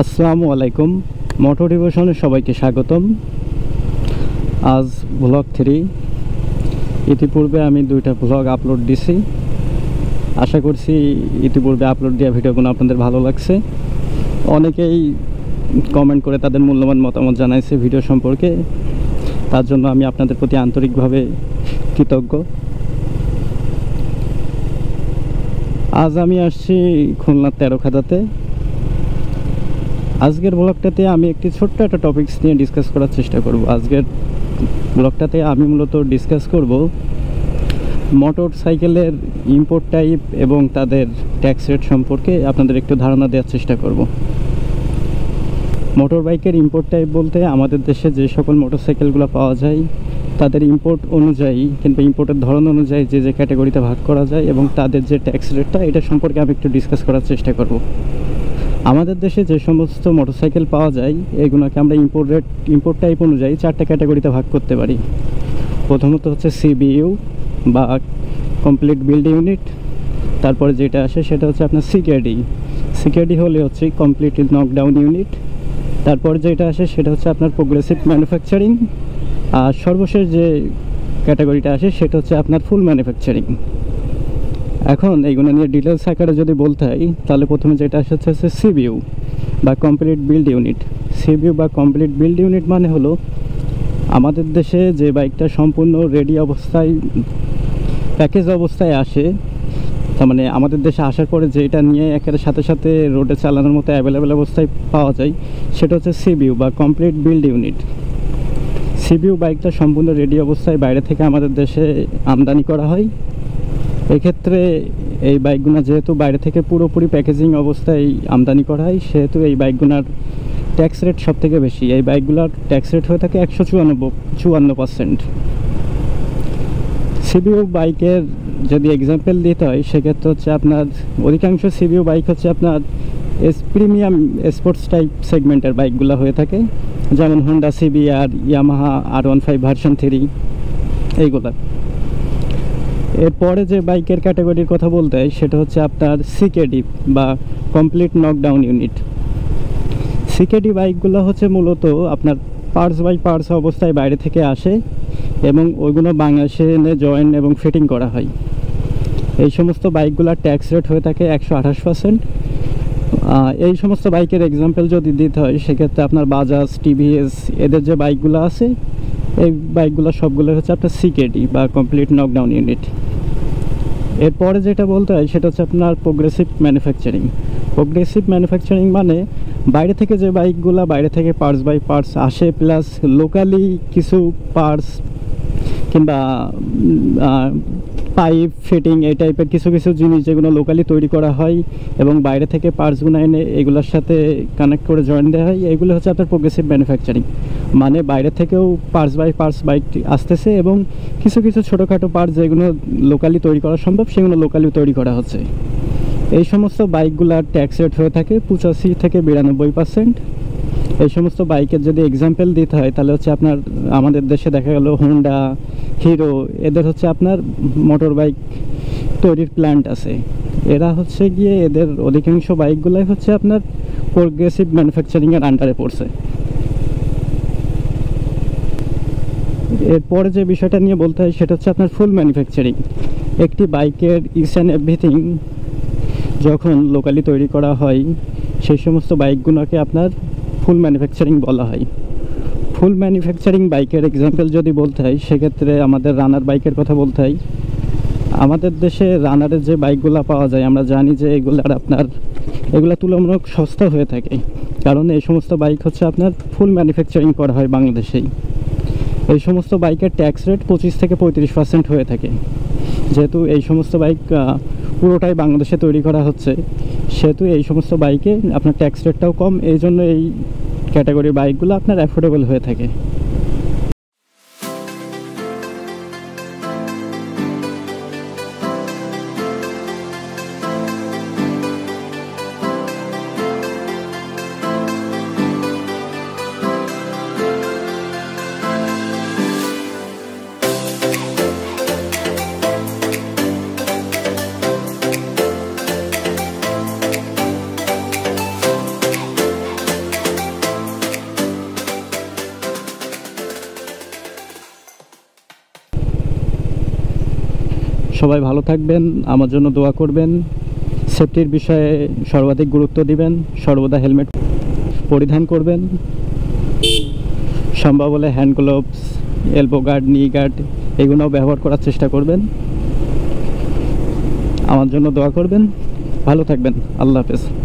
আসসালামু আলাইকুম। মোটর ডিভিশনে সবাইকে স্বাগতম। আজ ব্লগ থ্রি ইতিপূর্বে আমি দুইটা ব্লগ আপলোড দিছি। আশা করছি ইতিপূর্বে আপলোড দেওয়া ভিডিওগুলো আপনাদের ভালো লাগছে। অনেকেই কমেন্ট করে তাদের মূল্যবান মতামত জানাইছে ভিডিও সম্পর্কে। তার জন্য আমি আপনাদের প্রতি আন্তরিকভাবে কৃতজ্ঞ। আজ আমি আসছি খুলনার তেরোখাদাতে আজকের ব্লগটাতে আমি একটি ছোট্ট একটা টপিকস নিয়ে ডিসকাস করার চেষ্টা করব। আজকের ব্লগটাতে আমি মূলত ডিসকাস করব মোটর সাইকেলের ইম্পোর্ট টাইপ এবং তাদের ট্যাক্স রেট সম্পর্কে আপনাদের একটু ধারণা দেওয়ার চেষ্টা করব। মোটর বাইকের ইম্পোর্ট টাইপ বলতে আমাদের দেশে যে সকল মোটর সাইকেলগুলো পাওয়া যায়, তাদের ইম্পোর্ট অনুযায়ী কিংবা ইম্পোর্টের ধরন অনুযায়ী যে যে ক্যাটাগরিতে ভাগ করা যায় এবং তাদের যে ট্যাক্স রেটটা এটা সম্পর্কে আমি একটু ডিসকাস করার চেষ্টা করব। আমাদের দেশে যে সমস্ত মোটরসাইকেল পাওয়া যায়, এগুলোকে আমরা ইম্পোর্ট রেট ইম্পোর্ট টাইপ অনুযায়ী চারটে ক্যাটাগরিতে ভাগ করতে পারি। প্রথমত হচ্ছে সিবিইউ বা কমপ্লিট বিল্ড ইউনিট তারপরে যেটা আসে সেটা হচ্ছে আপনার সিকেডি সিকেডি হলে হচ্ছে কমপ্লিট নকডাউন ইউনিট তারপর যেটা আসে সেটা হচ্ছে আপনার প্রোগ্রেসিভ ম্যানুফ্যাকচারিং আর সর্বশেষ যে ক্যাটাগরিটা আসে সেটা হচ্ছে আপনার ফুল ম্যানুফ্যাকচারিং এখন এইগুলো নিয়ে ডিটেলস আকারে যদি বলতে হয়, তাহলে প্রথমে যেটা আসছে হচ্ছে সিবিউ বা কমপ্লিট বিল্ড ইউনিট সিবিউ বা কমপ্লিট বিল্ড ইউনিট মানে হলো আমাদের দেশে যে বাইকটা সম্পূর্ণ রেডি অবস্থায় প্যাকেজ অবস্থায় আসে, তার মানে আমাদের দেশে আসার পরে যেটা নিয়ে একের সাথে সাথে রোডে চালানোর মতো অ্যাভেলেবেল অবস্থায় পাওয়া যায়, সেটা হচ্ছে সিবিউ বা কমপ্লিট বিল্ড ইউনিট সিবিউ বাইকটা সম্পূর্ণ রেডি অবস্থায় বাইরে থেকে আমাদের দেশে আমদানি করা হয়। এক্ষেত্রে এই বাইকগুলো যেহেতু বাইরে থেকে পুরোপুরি প্যাকেজিং অবস্থায় আমদানি করা হয়, সেহেতু এই বাইকগুলোর ট্যাক্স রেট সব থেকে বেশি। এই বাইকগুলোর ট্যাক্স রেট হয়ে থাকে একশো চুয়ান্ন চুয়ান্ন পার্সেন্ট সিবিউ বাইকের যদি এক্সাম্পল দিতে হয়, সেক্ষেত্রে হচ্ছে আপনার, অধিকাংশ সিবিউ বাইক হচ্ছে আপনার এস প্রিমিয়াম স্পোর্টস টাইপ সেগমেন্টের বাইকগুলো হয়ে থাকে। যেমন Honda CB R Yamaha R one five version three এইগুলা। এরপরে যে বাইকের ক্যাটাগরির কথা বলতে সেটা হচ্ছে আপনার সিকেডি বা কমপ্লিট নকডাউন ইউনিট সিকেডি বাইকগুলো হচ্ছে মূলত আপনার পার্টস বাই পার্টস অবস্থায় বাইরে থেকে আসে এবং ওইগুলো বাংলাদেশে এনে জয়েন এবং ফিটিং করা হয়। এই সমস্ত বাইকগুলোর ট্যাক্স রেট হয়ে থাকে একশো আঠাশ পার্সেন্ট এই সমস্ত বাইকের এক্সাম্পল যদি দিতে হয়, সেক্ষেত্রে আপনার বাজাজ টিভিএস এদের যে বাইকগুলো আছে এই বাইকগুলো সবগুলো হচ্ছে আপনার সিকেডি বা কমপ্লিট নকডাউন ইউনিট এরপরে যেটা বলতে হয়, সেটা হচ্ছে আপনার প্রোগ্রেসিভ ম্যানুফ্যাকচারিং প্রোগ্রেসিভ ম্যানুফ্যাকচারিং মানে বাইরে থেকে যে বাইকগুলো, বাইরে থেকে পার্টস বাই পার্টস আসে প্লাস লোকালি কিছু পার্টস কিংবা পাইপ ফিটিং এই টাইপের কিছু কিছু জিনিস যেগুলো লোকালি তৈরি করা হয় এবং বাইরে থেকে পার্টসগুলো এনে এগুলোর সাথে কানেক্ট করে জয়েন দেওয়া হয়, এগুলো হচ্ছে আপনার প্রোগ্রেসিভ ম্যানুফ্যাকচারিং মানে বাইরে থেকেও পার্স বাই পার্স বাইক আসতেছে এবং কিছু কিছু ছোটোখাটো পার্টস যেগুলো লোকালি তৈরি করা সম্ভব, সেগুলো লোকালি তৈরি করা হচ্ছে। এই সমস্ত বাইকগুলোর ট্যাক্স রেট হয়ে থাকে পঁচাশি থেকে বিরানব্বই পার্সেন্ট এই সমস্ত বাইকের যদি এক্সাম্পল দিতে হয়, তাহলে হচ্ছে আপনার, আমাদের দেশে দেখা গেল হোন্ডা হিরো এদের হচ্ছে আপনার মোটর বাইক তৈরির প্ল্যান্ট আছে। এরা হচ্ছে গিয়ে এদের অধিকাংশ বাইকগুলোই হচ্ছে আপনার প্রোগ্রেসিভ ম্যানুফ্যাকচারিংয়ের আন্ডারে পড়ছে। এরপরে যে বিষয়টা নিয়ে বলতে হয়, সেটা হচ্ছে আপনার ফুল ম্যানুফ্যাকচারিং একটি বাইকের ইস অ্যান্ড এভরিথিং যখন লোকালি তৈরি করা হয়, সেই সমস্ত বাইকগুলোকে আপনার ফুল ম্যানুফ্যাকচারিং বলা হয়। ফুল ম্যানুফ্যাকচারিং বাইকের এক্সাম্পল যদি বলতে হয়, সেক্ষেত্রে আমাদের রানার বাইকের কথা বলতে হয়। আমাদের দেশে রানারের যে বাইকগুলো পাওয়া যায়, আমরা জানি যে এগুলার আপনার, এগুলো তুলনামূলক সস্তা হয়ে থাকে। কারণ এই সমস্ত বাইক হচ্ছে আপনার ফুল ম্যানুফ্যাকচারিং করা হয় বাংলাদেশেই। এই সমস্ত বাইকের ট্যাক্স রেট পঁচিশ থেকে পঁয়ত্রিশ পার্সেন্ট হয়ে থাকে। যেহেতু এই সমস্ত বাইক পুরোটাই বাংলাদেশে তৈরি করা হচ্ছে, সেহেতু এই সমস্ত বাইকে আপনার ট্যাক্স রেটটাও কম এই জন্য এই ক্যাটাগরির বাইকগুলো আপনার অ্যাফোর্ডেবল হয়ে থাকে। সবাই ভালো থাকবেন, আমার জন্য দোয়া করবেন। সেফটির বিষয়ে সর্বাধিক গুরুত্ব দিবেন, সর্বদা হেলমেট পরিধান করবেন। সম্ভব হলে hand gloves, elbow guard, knee guard, এগুলোও ব্যবহার করার চেষ্টা করবেন। আমার জন্য দোয়া করবেন। ভালো থাকবেন। আল্লাহ হাফেজ।